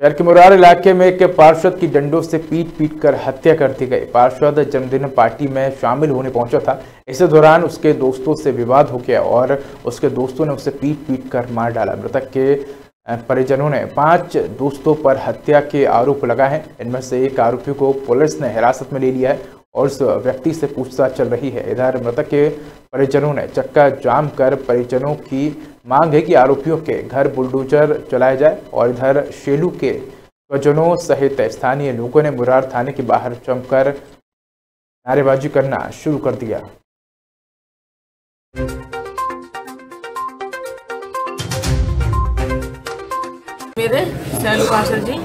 शहर के मुरार इलाके में एक पार्षद की डंडों से पीट पीट कर हत्या कर दी गई। पार्षद जन्मदिन पार्टी में शामिल होने पहुँचा था। इसी दौरान उसके दोस्तों से विवाद हो गया और उसके दोस्तों ने उसे पीट पीट कर मार डाला। मृतक के परिजनों ने पाँच दोस्तों पर हत्या के आरोप लगाए हैं। इनमें से एक आरोपी को पुलिस ने हिरासत में ले लिया है और उस व्यक्ति से पूछताछ चल रही है। इधर मृतक के परिजनों ने चक्का जाम कर परिजनों की मांग है कि आरोपियों के घर बुलडोजर चलाया जाए और इधर शेलू के स्वजनों सहित स्थानीय लोगों ने मुरार थाने के बाहर जमकर नारेबाजी करना शुरू कर दिया। मेरे सैलू पासर जी,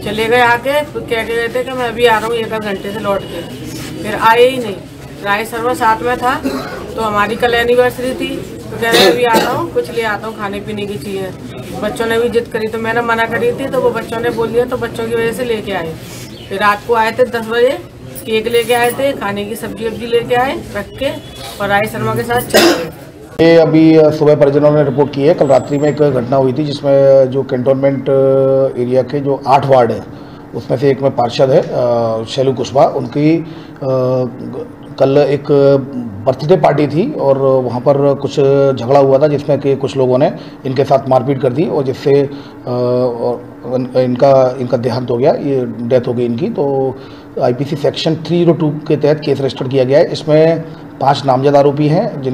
चले गए आके कह के गए थे कि मैं अभी आ रहा हूँ, एक आध घंटे से लौट के। फिर आए ही नहीं। राय शर्मा साथ में था तो हमारी कल एनिवर्सरी थी। तो कह रहे अभी आ रहा हूँ, कुछ ले आता हूँ, खाने पीने की चीज़ें। बच्चों ने भी जिद करी तो मैंने मना करी थी तो वो बच्चों ने बोल दिया तो बच्चों की वजह से लेके आए। फिर रात को आए थे दस बजे, केक लेके आए थे, खाने की सब्ज़ी वब्जी लेके आए, रख के, और राय शर्मा के साथ चले गए। ये अभी सुबह परिजनों ने रिपोर्ट की है। कल रात्रि में एक घटना हुई थी, जिसमें जो कैंटोनमेंट एरिया के जो आठ वार्ड है, उसमें से एक में पार्षद है शैलू कुशवाहा। उनकी कल एक बर्थडे पार्टी थी और वहाँ पर कुछ झगड़ा हुआ था जिसमें कि कुछ लोगों ने इनके साथ मारपीट कर दी और जिससे इनका इनका देहांत हो गया, ये डेथ हो गई इनकी। तो आईपीसी सेक्शन 302 के तहत केस रजिस्टर किया गया है। इसमें पाँच नामजद आरोपी हैं जिन